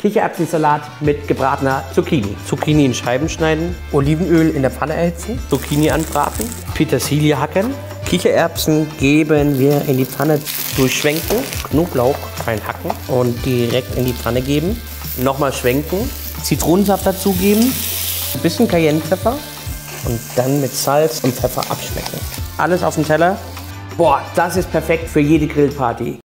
Kichererbsensalat mit gebratener Zucchini. Zucchini in Scheiben schneiden, Olivenöl in der Pfanne erhitzen, Zucchini anbraten, Petersilie hacken, Kichererbsen geben wir in die Pfanne durchschwenken, Knoblauch reinhacken und direkt in die Pfanne geben. Nochmal schwenken, Zitronensaft dazugeben, ein bisschen Cayennepfeffer und dann mit Salz und Pfeffer abschmecken. Alles auf den Teller. Boah, das ist perfekt für jede Grillparty.